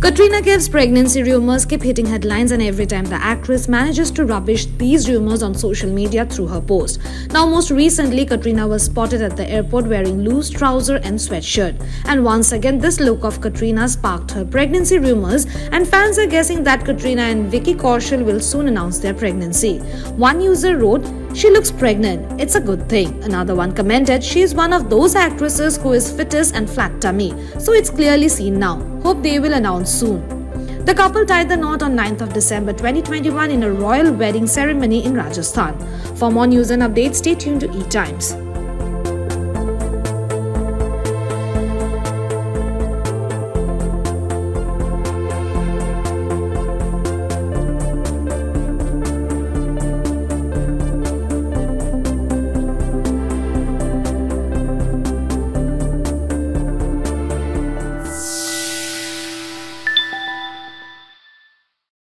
Katrina Kaif's pregnancy rumors keep hitting headlines, and every time the actress manages to rubbish these rumors on social media through her post. Now, most recently, Katrina was spotted at the airport wearing loose trouser and sweatshirt. And once again, this look of Katrina sparked her pregnancy rumors, and fans are guessing that Katrina and Vicky Kaushal will soon announce their pregnancy. One user wrote, she looks pregnant. It's a good thing. Another one commented, She is one of those actresses who is fittest and flat tummy. So it's clearly seen now. Hope they will announce soon. The couple tied the knot on 9th of December 2021 in a royal wedding ceremony in Rajasthan. For more news and updates, stay tuned to E-Times.